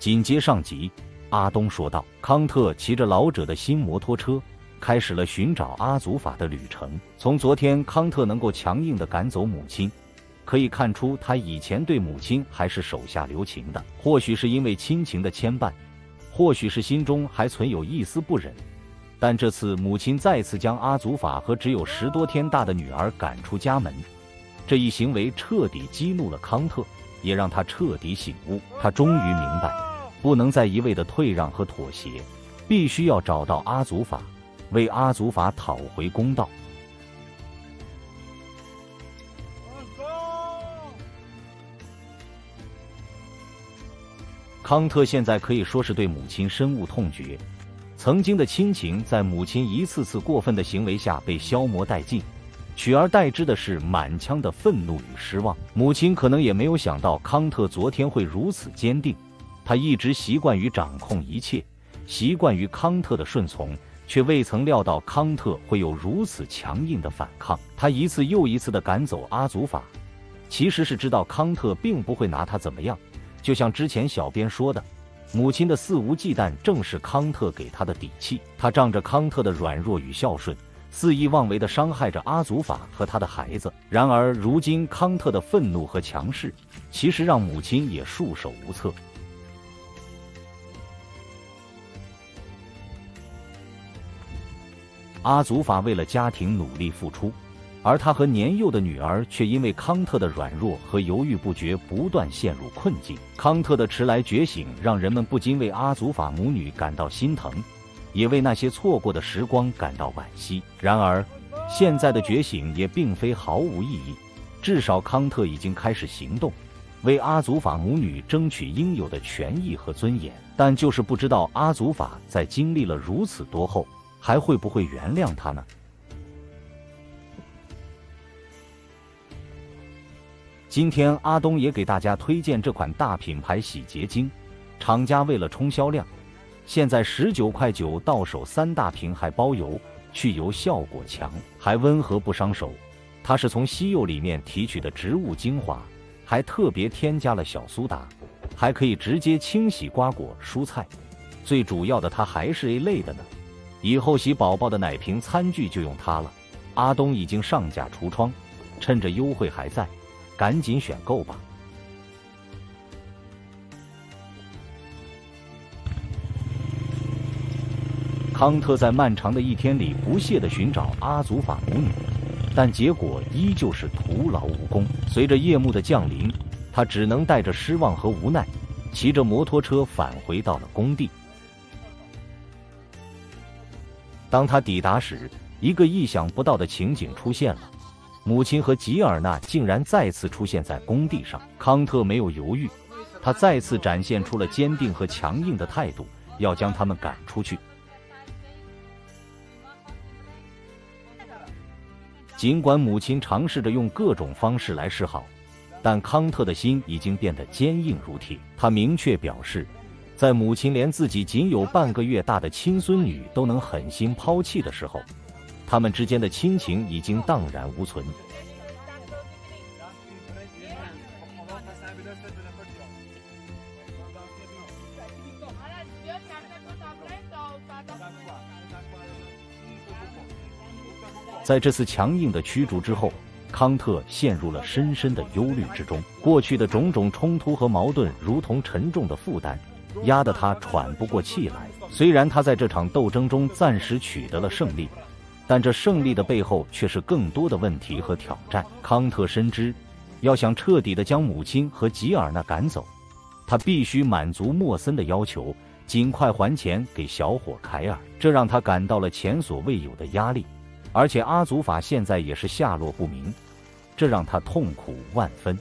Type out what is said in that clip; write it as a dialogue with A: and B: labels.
A: 紧接上集，阿东说道：“康特骑着老者的新摩托车，开始了寻找阿祖法的旅程。从昨天康特能够强硬的赶走母亲，可以看出他以前对母亲还是手下留情的。或许是因为亲情的牵绊，或许是心中还存有一丝不忍。但这次母亲再次将阿祖法和只有十多天大的女儿赶出家门，这一行为彻底激怒了康特，也让他彻底醒悟。他终于明白。”不能再一味的退让和妥协，必须要找到阿祖法，为阿祖法讨回公道。康特现在可以说是对母亲深恶痛绝，曾经的亲情在母亲一次次过分的行为下被消磨殆尽，取而代之的是满腔的愤怒与失望。母亲可能也没有想到康特昨天会如此坚定。他一直习惯于掌控一切，习惯于康特的顺从，却未曾料到康特会有如此强硬的反抗。他一次又一次地赶走阿祖法，其实是知道康特并不会拿他怎么样。就像之前小编说的，母亲的肆无忌惮正是康特给他的底气。他仗着康特的软弱与孝顺，肆意妄为地伤害着阿祖法和他的孩子。然而如今康特的愤怒和强势，其实让母亲也束手无策。阿祖法为了家庭努力付出，而他和年幼的女儿却因为康特的软弱和犹豫不决，不断陷入困境。康特的迟来觉醒，让人们不禁为阿祖法母女感到心疼，也为那些错过的时光感到惋惜。然而，现在的觉醒也并非毫无意义，至少康特已经开始行动，为阿祖法母女争取应有的权益和尊严。但就是不知道阿祖法在经历了如此多后。还会不会原谅他呢？今天阿东也给大家推荐这款大品牌洗洁精，厂家为了冲销量，现在十九块九到手三大瓶，还包邮，去油效果强，还温和不伤手。它是从西柚里面提取的植物精华，还特别添加了小苏打，还可以直接清洗瓜果蔬菜。最主要的，它还是 A 类的呢。以后洗宝宝的奶瓶、餐具就用它了。阿东已经上架橱窗，趁着优惠还在，赶紧选购吧。康特在漫长的一天里不懈的寻找阿祖法母女，但结果依旧是徒劳无功。随着夜幕的降临，他只能带着失望和无奈，骑着摩托车返回到了工地。当他抵达时，一个意想不到的情景出现了：母亲和吉尔纳竟然再次出现在工地上。康特没有犹豫，他再次展现出了坚定和强硬的态度，要将他们赶出去。尽管母亲尝试着用各种方式来示好，但康特的心已经变得坚硬如铁。他明确表示。在母亲连自己仅有半个月大的亲孙女都能狠心抛弃的时候，他们之间的亲情已经荡然无存。在这次强硬的驱逐之后，康特陷入了深深的忧虑之中。过去的种种冲突和矛盾，如同沉重的负担。压得他喘不过气来。虽然他在这场斗争中暂时取得了胜利，但这胜利的背后却是更多的问题和挑战。康特深知，要想彻底的将母亲和吉尔纳赶走，他必须满足莫森的要求，尽快还钱给小伙凯尔。这让他感到了前所未有的压力。而且阿祖法现在也是下落不明，这让他痛苦万分。